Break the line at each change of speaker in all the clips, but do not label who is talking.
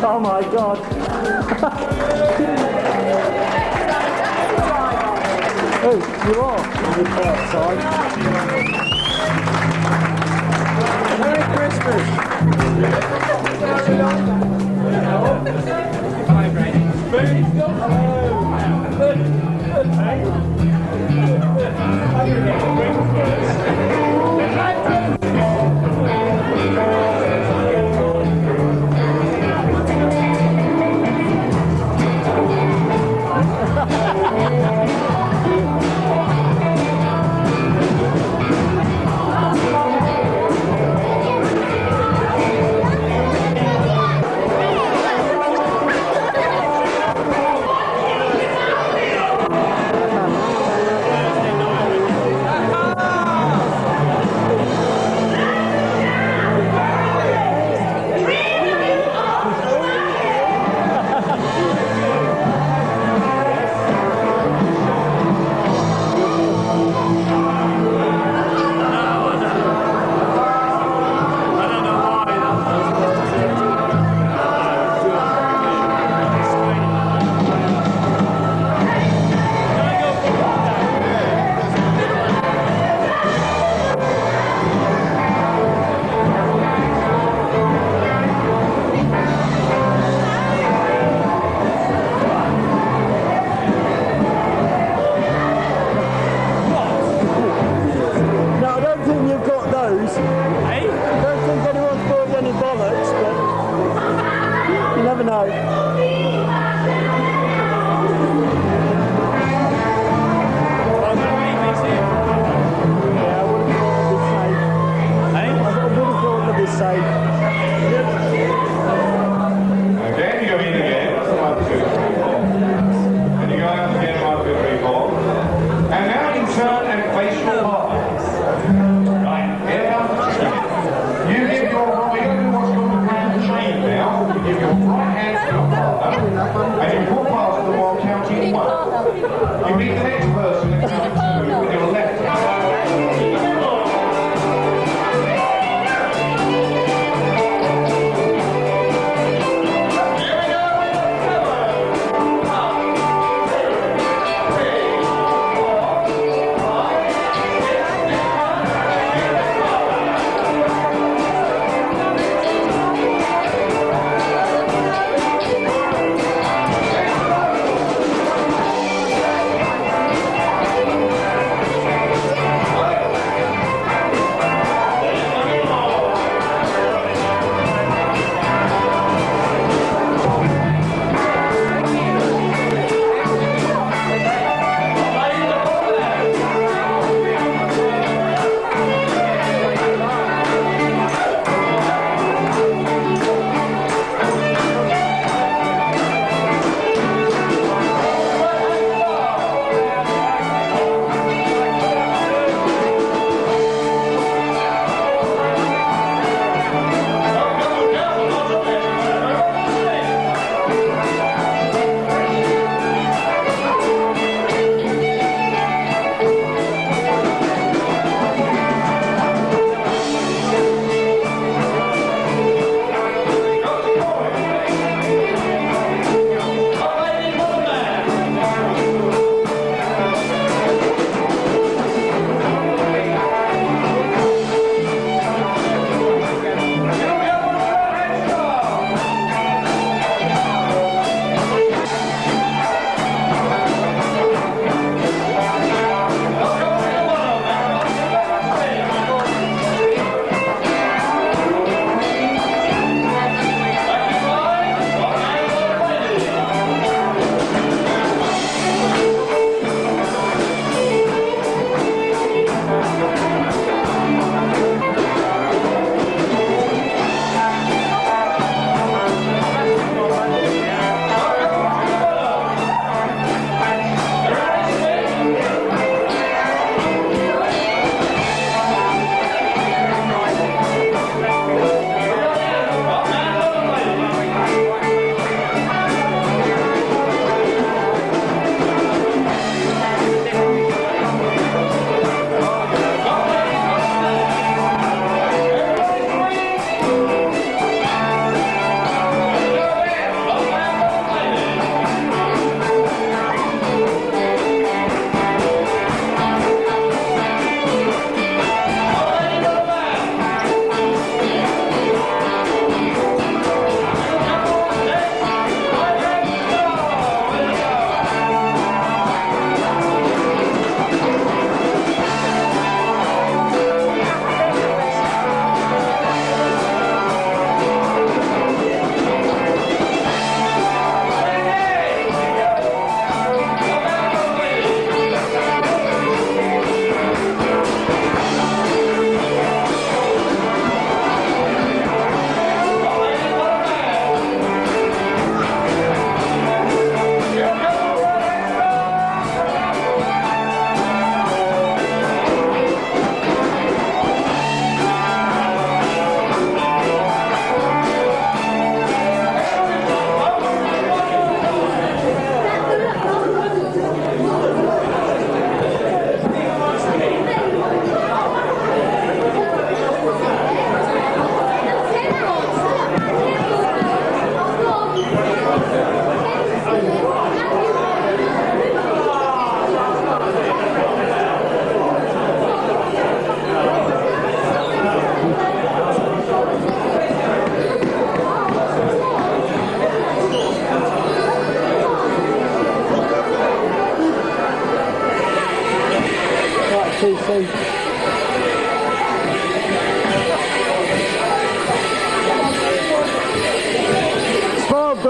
Oh my god. oh, you are.
Merry
Christmas. Merry Christmas.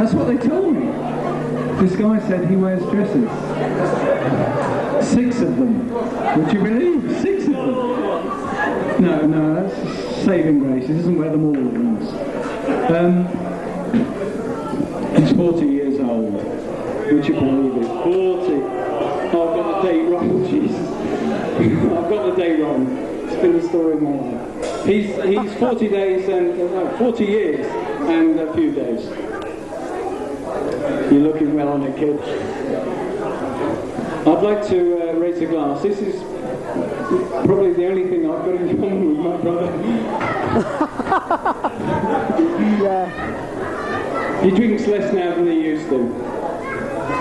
That's what they told me. This guy said he wears dresses. Six of them. Would you believe? Six of them. No, no, that's saving grace. He doesn't wear them all at once. Um, he's 40 years old. Would you believe it? 40. Oh, I've got the date wrong. Jesus. I've got the date wrong. It's been a story of my life. He's, he's 40 days and, uh, no, 40 years and a few days. You're looking well on it, kid. I'd like to uh, raise a glass. This is probably the only thing I've got in common with my brother.
Yeah.
He drinks less now than he used to.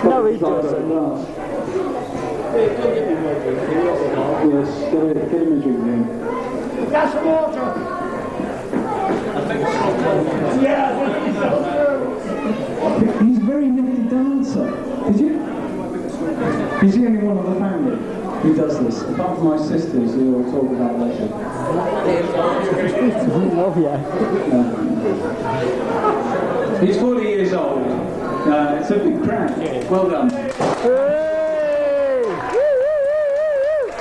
No, he
I've got a
doesn't.
glass. Yes, get, a, get him a drink then.
Gas and water. Yeah, I think so.
He's a very nifty dancer. Did you? He's the only one of the family who does this, apart from my sisters who I'll talk about later.
Oh, yeah.
He's 40 years old. Uh, it's a big crowd. Well done.
Hey! Woo, woo, woo, woo, woo.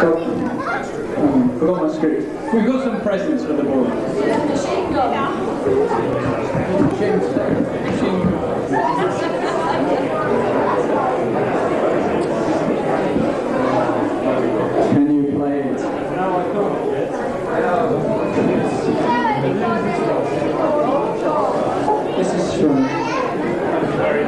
So, um, forgot my script. We've got some presents for the boy. Can you play it? This is from
Hey!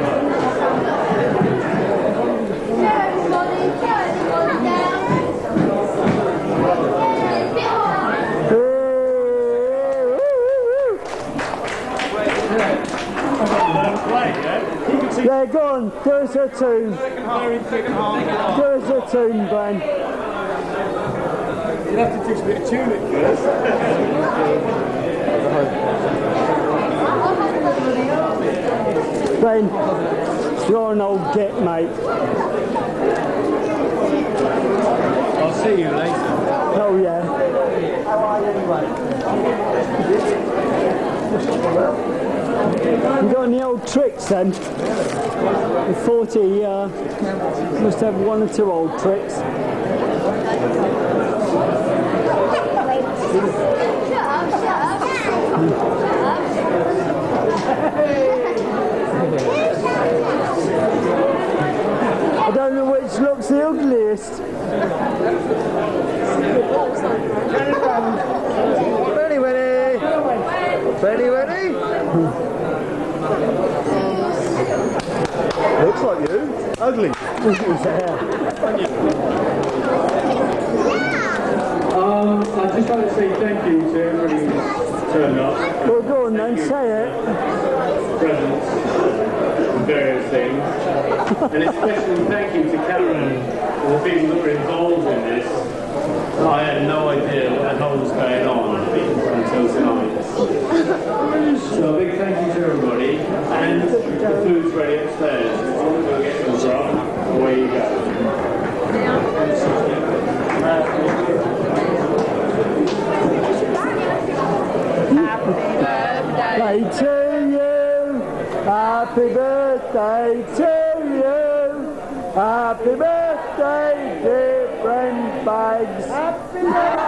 Woo, woo, woo. Yeah, go on. Do us a tune. Do us a tune, Bren.
You'll have to teach me to tune it first.
Bren, you're an old git, mate.
I'll see you later.
Oh, yeah. You got any old tricks then? The 40 uh, must have one or two old tricks. I don't know which looks the ugliest. list.
Benny Winnie! Benny Winnie! Looks like you. Ugly.
Um, I'd just like to say thank you to everybody who's turned up,
Well, go on then, say it.
presents, and various things. And especially thank you to Karen and the people that were involved in this. I had no idea what the hell was going on until tonight. So a big thank you to everybody. And the food's ready upstairs. Go get some grub. Away you go.
Day to you, happy birthday to you, happy birthday, dear friend Bags. Happy, birthday